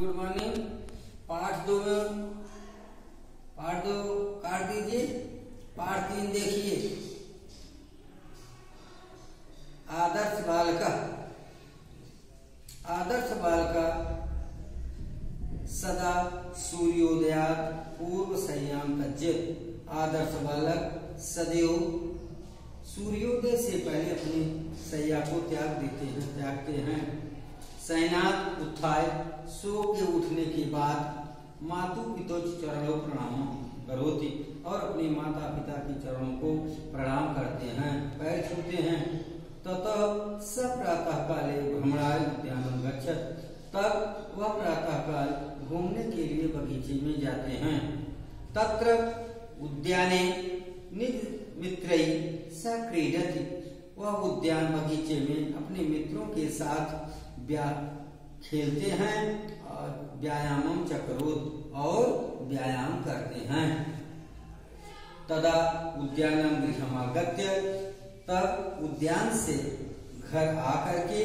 Good morning. पाठ दो। पाठ दो। काट दीजिए। पाठ तीन देखिए। आदर्श बालक। आदर्श बालक सदा सूर्योदयात पूर्व संयाम तज्जित आदर्श बालक सदैव सूर्योदय से पहले अपनी सैया को त्याग देते हैं, त्यागते हैं। सैनात उत्थाय सो के उठने के बाद मातु पितोच चरणों प्रणाम करोति और अपने माता पिता के चरणों को प्रणाम करते हैं, पैर छूते हैं। ततः स प्रातः काले भ्रमणाय उद्यान गच्छत। तब वह प्रातः काल घूमने के लिए बगीचे में जाते हैं। तत्र उद्याने निज मित्र स क्रीडति। वह उद्यान बगीचे में अपने मित्रों के साथ खेलते हैं और व्यायाम चक्रोत और व्यायाम करते हैं। तदा उद्यानम गृहमागत्य तब उद्यान से घर आकर के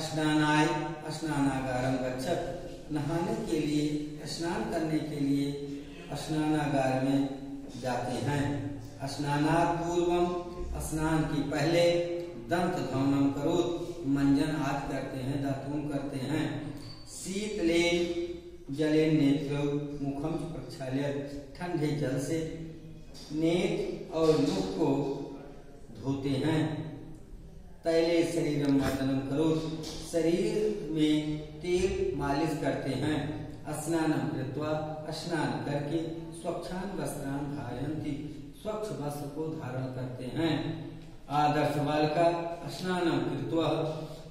स्नानाय स्नानागारम गच्छत। नहाने के लिए, स्नान करने के लिए स्नानागार में जाते हैं। स्नानात पूर्वम स्नान की पहले दंत धौनम करो मंजन आदि करते हैं, दातुन करते हैं। शीतले जले नेत्र, मुखम प्रक्षाल्य ठंडे जल से नेत्र और मुख को धोते हैं। तैले शरीर मर्दनम करो, शरीर में तेल मालिश करते हैं। स्नान कृत्वा स्नान करके स्वच्छान वस्त्रान धारयंती स्वच्छ वस्त्र को धारण करते हैं। आदर्श बाल का स्नान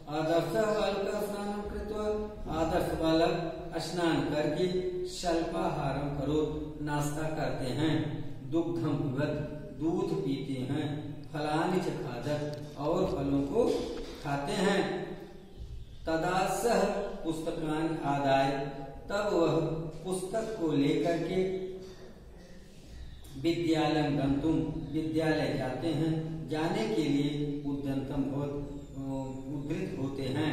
आदर्श बाल का स्नान आदर्श बालक स्नान करके स्वल्पाहारम करो, नाश्ता करते हैं दुग्धम दूध पीते हैं, फलानि खादत और फलों को खाते हैं। तदा सह पुस्तकान आदाय, तब वह पुस्तक को लेकर के विद्यालय गंतुम विद्यालय जाते हैं, जाने के लिए उद्यंतम उद्धृत होते हैं।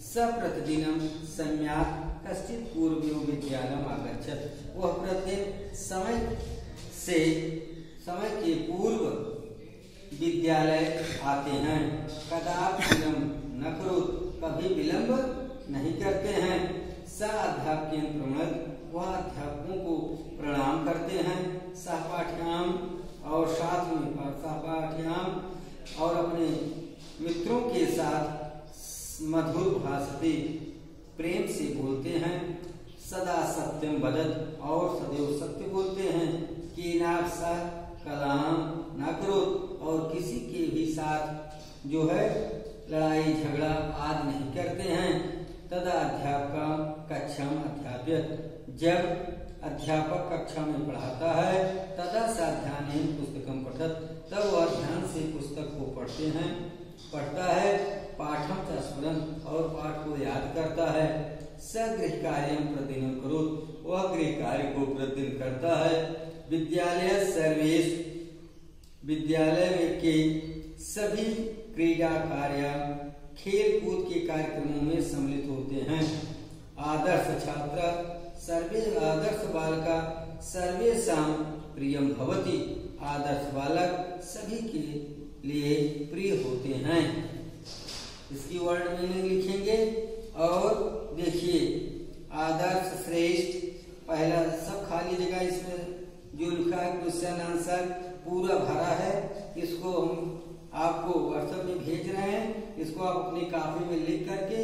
सब प्रतिदिनम सम्याक कश्चित पूर्व विद्यालय आगछत वह प्रत्येक समय से, समय के पूर्व विद्यालय आते हैं। कदापि न करो, कभी विलम्ब नहीं करते हैं। स अध्यापक वह अध्यापकों को प्रणाम करते हैं। सहपाठ्याम और साथ में सहपाठ्याम और अपने मित्रों के साथ मधुर भाषते प्रेम से बोलते हैं। सदा सत्यम बदत और सदैव सत्य बोलते हैं कि नासा कलाम न करो और किसी के भी साथ जो है लड़ाई झगड़ा आदि नहीं करते हैं। तदा अध्यापक कक्षम अध्याप्यत। जब अध्यापक कक्षा में पढ़ाता है, तदा साध्यान पुस्तकम पठत। तब वह ध्यान से पुस्तक को पढ़ते हैं। पढ़ता है पाठम का स्मरण और पाठ को याद करता है। स गृह कार्य प्रतिदिन करो वह गृह कार्य को प्रतिदिन करता है। विद्यालय सर्वेश विद्यालय के सभी क्रीडा कार्य खेल कूद के कार्यक्रमों में सम्मिलित होते हैं। आदर्श छात्र सर्वे आदर्श बालका सर्वेशा प्रियम भवती। आदर्श बालक सभी के लिए प्रिय होते हैं। इसकी वर्ड मीनिंग लिखेंगे। और देखिए, आदर्श श्रेष्ठ, पहला सब खाली जगह इसमें जो लिखा है क्वेश्चन आंसर पूरा भरा है। इसको हम आपको व्हाट्सएप में भेज रहे हैं। इसको आप अपनी कॉपी में लिख करके